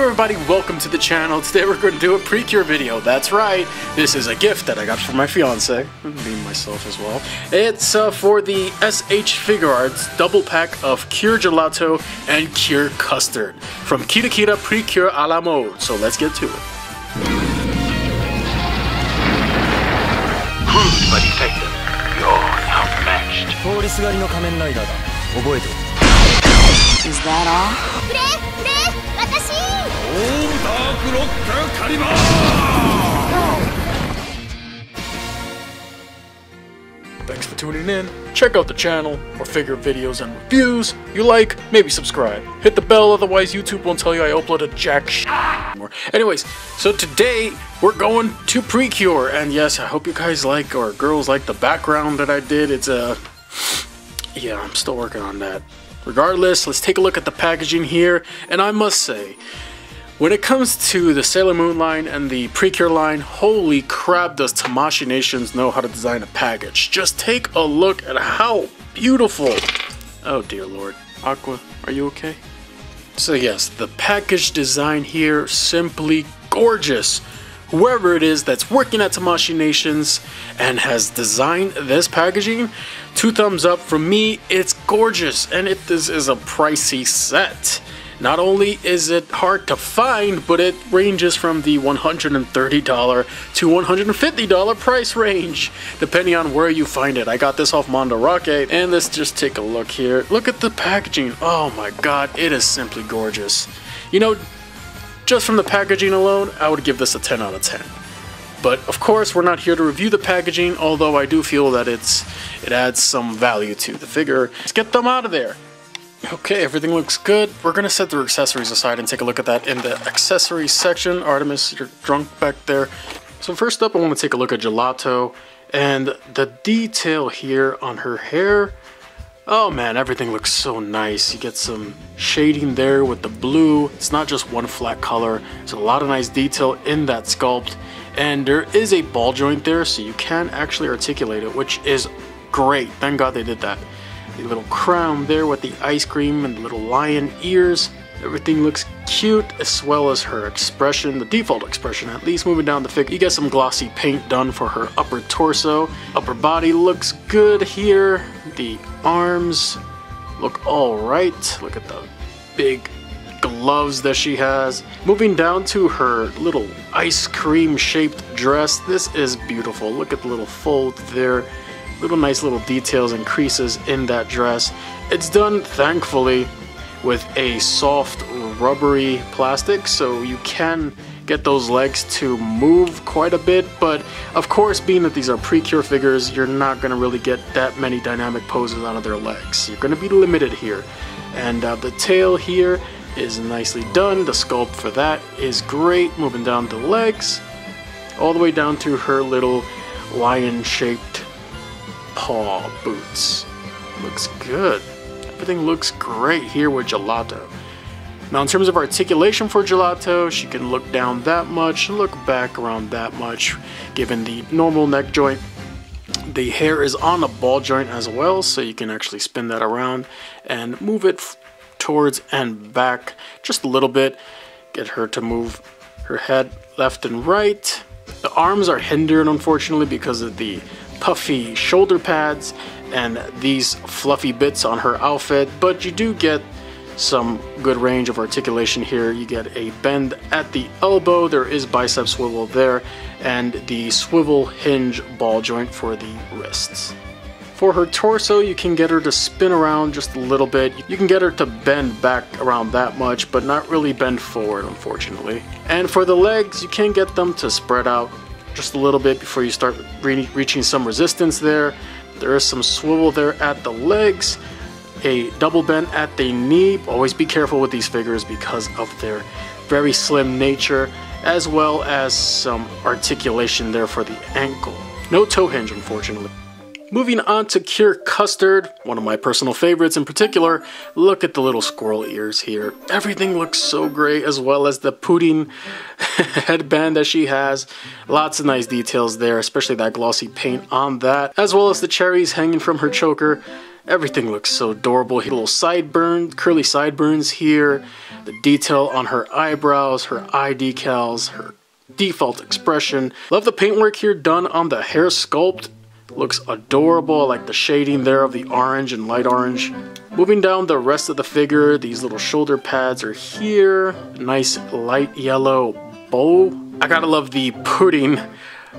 Everybody, welcome to the channel. Today we're going to do a pre-cure video. That's right, this is a gift that I got for my fiance, me myself as well. It's uh, for the SH Figuarts double pack of Cure Gelato and Cure Custard from Kirakira Pre-Cure a la Mode. So let's get to it. Crude but effective. You're outmatched. Is that all? プレプレ私オールダークロックカリバー Thanks for tuning in. Check out the channel or figure videos and reviews you like. Maybe subscribe. Hit the bell, otherwise YouTube won't tell you I uploaded jack sh more. Anyways, so today we're going to Precure, and yes, I hope you guys like or girls like the background that I did. It's a yeah, I'm still working on that. Regardless, let's take a look at the packaging here, and I must say, when it comes to the Sailor Moon line and the Precure line, holy crap does Tamashii Nations know how to design a package. Just take a look at how beautiful. Oh dear lord. Aqua, are you okay? So yes, the package design here, simply gorgeous. Whoever it is that's working at Tamashii Nations and has designed this packaging, two thumbs up from me, it's gorgeous and it this is a pricey set. Not only is it hard to find, but it ranges from the $130 to $150 price range, depending on where you find it. I got this off Mondo Rocket, and let's just take a look here. Look at the packaging. Oh my god, it is simply gorgeous. You know, just from the packaging alone, I would give this a 10 out of 10. But of course, we're not here to review the packaging, although I do feel that it's it adds some value to the figure. Let's get them out of there. Okay, everything looks good. We're gonna set the accessories aside and take a look at that in the accessories section. Artemis, you're drunk back there. So first up, I want to take a look at Gelato and the detail here on her hair. Oh man, everything looks so nice. You get some shading there with the blue. It's not just one flat color. There's a lot of nice detail in that sculpt. And there is a ball joint there, so you can actually articulate it, which is great. Thank God they did that. The little crown there with the ice cream and the little lion ears. Everything looks cute, as well as her expression, the default expression at least. Moving down the figure, you get some glossy paint done for her upper torso. Upper body looks good here. The arms look alright. Look at the big gloves that she has. Moving down to her little ice cream shaped dress. This is beautiful. Look at the little fold there. Little nice little details and creases in that dress. It's done, thankfully, with a soft rubbery plastic so you can get those legs to move quite a bit but of course being that these are pre-cure figures you're not going to really get that many dynamic poses out of their legs you're going to be limited here and uh, the tail here is nicely done. The sculpt for that is great moving down the legs all the way down to her little lion shaped paw boots. Looks good. Everything looks great here with gelato. Now in terms of articulation for Gelato, she can look down that much, look back around that much, given the normal neck joint. The hair is on a ball joint as well, so you can actually spin that around and move it towards and back just a little bit. Get her to move her head left and right. The arms are hindered unfortunately because of the puffy shoulder pads and these fluffy bits on her outfit, but you do get some good range of articulation here. You get a bend at the elbow, there is bicep swivel there, and the swivel hinge ball joint for the wrists. For her torso, you can get her to spin around just a little bit. You can get her to bend back around that much, but not really bend forward, unfortunately. And for the legs, you can get them to spread out just a little bit before you start re reaching some resistance there. There is some swivel there at the legs a double bend at the knee. Always be careful with these figures because of their very slim nature, as well as some articulation there for the ankle. No toe hinge, unfortunately. Moving on to Cure Custard, one of my personal favorites in particular. Look at the little squirrel ears here. Everything looks so great, as well as the pudding headband that she has. Lots of nice details there, especially that glossy paint on that, as well as the cherries hanging from her choker. Everything looks so adorable. Little sideburn, curly sideburns here. The detail on her eyebrows, her eye decals, her default expression. Love the paintwork here done on the hair sculpt. Looks adorable. I like the shading there of the orange and light orange. Moving down the rest of the figure, these little shoulder pads are here. Nice light yellow bow. I gotta love the pudding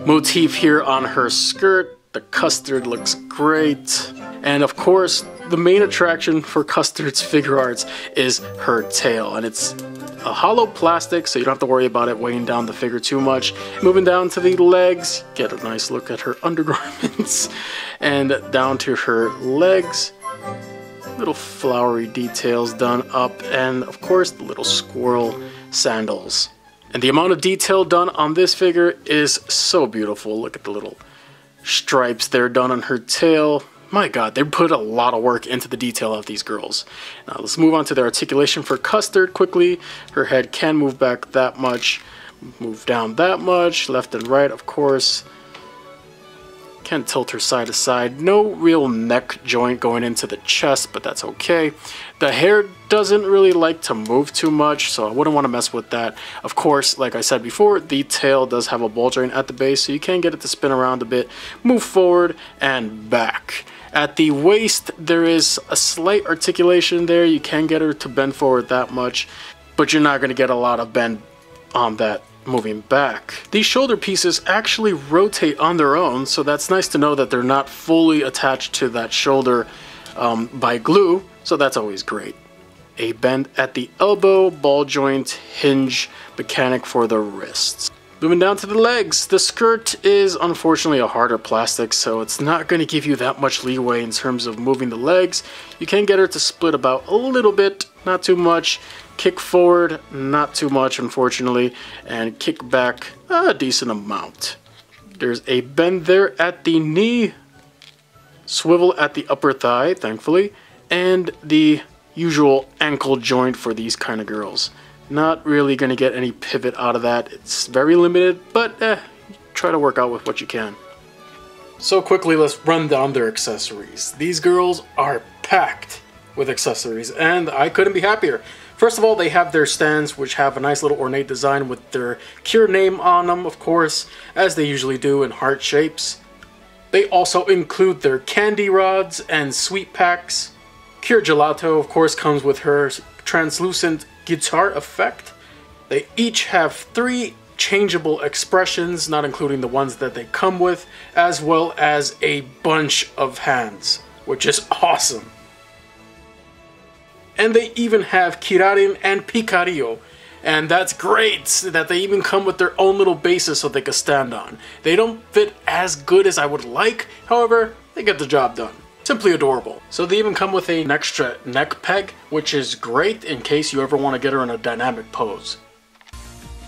motif here on her skirt. The custard looks great. And of course, the main attraction for Custard's Figuarts is her tail. And it's a hollow plastic, so you don't have to worry about it weighing down the figure too much. Moving down to the legs, get a nice look at her undergarments. and down to her legs, little flowery details done up. And of course, the little squirrel sandals. And the amount of detail done on this figure is so beautiful. Look at the little stripes there done on her tail. My god, they put a lot of work into the detail of these girls. Now let's move on to the articulation for Custard quickly. Her head can move back that much, move down that much, left and right of course can tilt her side to side. No real neck joint going into the chest, but that's okay. The hair doesn't really like to move too much, so I wouldn't want to mess with that. Of course, like I said before, the tail does have a ball joint at the base, so you can get it to spin around a bit, move forward and back. At the waist, there is a slight articulation there. You can get her to bend forward that much, but you're not going to get a lot of bend on that moving back. These shoulder pieces actually rotate on their own, so that's nice to know that they're not fully attached to that shoulder um, by glue, so that's always great. A bend at the elbow, ball joint, hinge mechanic for the wrists. Moving down to the legs, the skirt is unfortunately a harder plastic, so it's not going to give you that much leeway in terms of moving the legs. You can get her to split about a little bit, not too much. Kick forward, not too much unfortunately, and kick back a decent amount. There's a bend there at the knee, swivel at the upper thigh, thankfully, and the usual ankle joint for these kind of girls. Not really going to get any pivot out of that. It's very limited, but eh, try to work out with what you can. So quickly, let's run down their accessories. These girls are packed with accessories, and I couldn't be happier. First of all, they have their stands, which have a nice little ornate design with their Cure name on them, of course, as they usually do in heart shapes. They also include their candy rods and sweet packs. Cure Gelato, of course, comes with her translucent guitar effect. They each have three changeable expressions, not including the ones that they come with, as well as a bunch of hands, which is awesome. And they even have Kirarin and Pikario, and that's great that they even come with their own little bases so they can stand on. They don't fit as good as I would like, however, they get the job done. Simply adorable. So they even come with an extra neck peg, which is great in case you ever want to get her in a dynamic pose.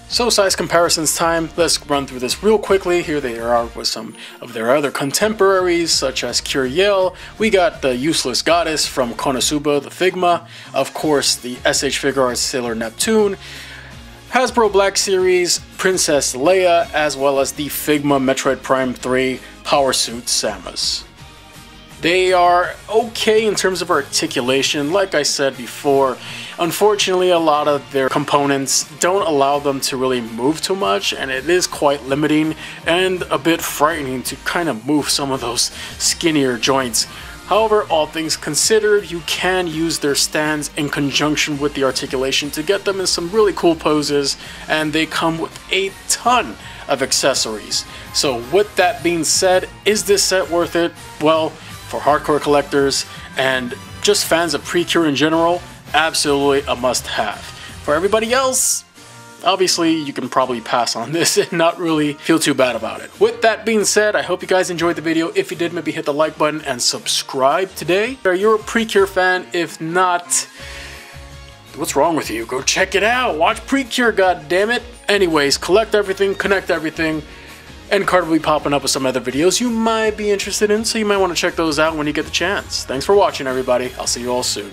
So size comparisons time, let's run through this real quickly. Here they are with some of their other contemporaries such as Cure Yell. We got the Useless Goddess from Konosuba, the Figma. Of course, the SH Figuarts Sailor Neptune. Hasbro Black Series, Princess Leia, as well as the Figma Metroid Prime 3 Power Suit Samus. They are okay in terms of articulation, like I said before. Unfortunately, a lot of their components don't allow them to really move too much, and it is quite limiting and a bit frightening to kind of move some of those skinnier joints. However, all things considered, you can use their stands in conjunction with the articulation to get them in some really cool poses, and they come with a ton of accessories. So with that being said, is this set worth it? Well, for hardcore collectors and just fans of Precure in general, absolutely a must have. For everybody else, obviously you can probably pass on this and not really feel too bad about it. With that being said, I hope you guys enjoyed the video. If you did, maybe hit the like button and subscribe today. Are you a Precure fan? If not, what's wrong with you? Go check it out. Watch Precure, God damn it. Anyways, collect everything, connect everything and card will be popping up with some other videos you might be interested in, so you might want to check those out when you get the chance. Thanks for watching, everybody. I'll see you all soon.